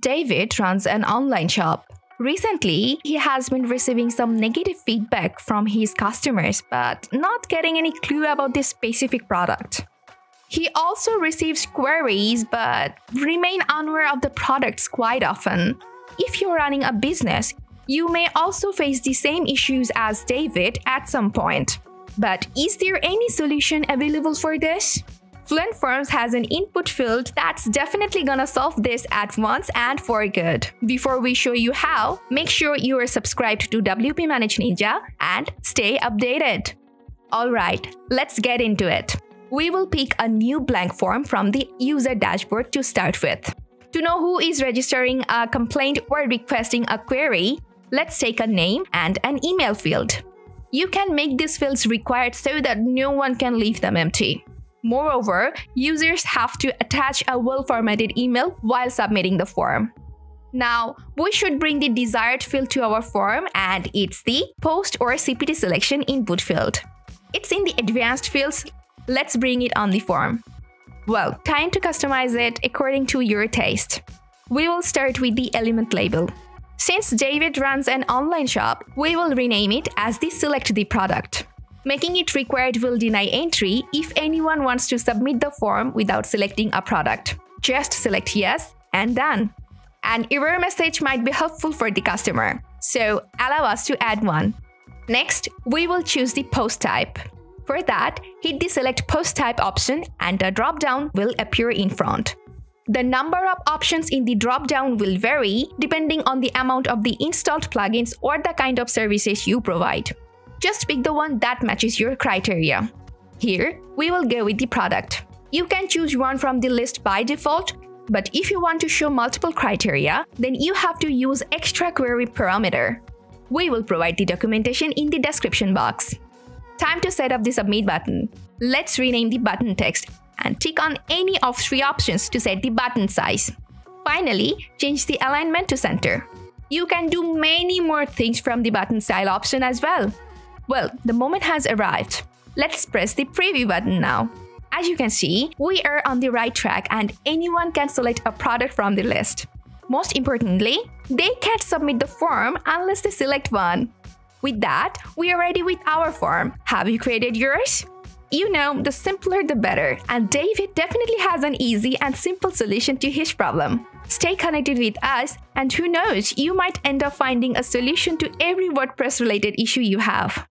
David runs an online shop. Recently, he has been receiving some negative feedback from his customers, but not getting any clue about this specific product. He also receives queries but remain unaware of the products quite often. If you're running a business, you may also face the same issues as David at some point. But is there any solution available for this? Fluent Forms has an input field that's definitely gonna solve this at once and for good. Before we show you how, make sure you are subscribed to WP Manage Ninja and stay updated. Alright, let's get into it. We will pick a new blank form from the user dashboard to start with. To know who is registering a complaint or requesting a query, let's take a name and an email field. You can make these fields required so that no one can leave them empty. Moreover, users have to attach a well-formatted email while submitting the form. Now, we should bring the desired field to our form and it's the post or CPT selection input field. It's in the advanced fields, let's bring it on the form. Well, time to customize it according to your taste. We will start with the element label. Since David runs an online shop, we will rename it as the select the product. Making it required will deny entry if anyone wants to submit the form without selecting a product. Just select yes and done. An error message might be helpful for the customer, so allow us to add one. Next, we will choose the post type. For that, hit the select post type option and a drop-down will appear in front. The number of options in the drop-down will vary depending on the amount of the installed plugins or the kind of services you provide. Just pick the one that matches your criteria. Here, we will go with the product. You can choose one from the list by default, but if you want to show multiple criteria, then you have to use extra query parameter. We will provide the documentation in the description box. Time to set up the submit button. Let's rename the button text and tick on any of three options to set the button size. Finally, change the alignment to center. You can do many more things from the button style option as well. Well, the moment has arrived. Let's press the preview button now. As you can see, we are on the right track and anyone can select a product from the list. Most importantly, they can't submit the form unless they select one. With that, we are ready with our form. Have you created yours? You know, the simpler the better, and David definitely has an easy and simple solution to his problem. Stay connected with us, and who knows, you might end up finding a solution to every WordPress related issue you have.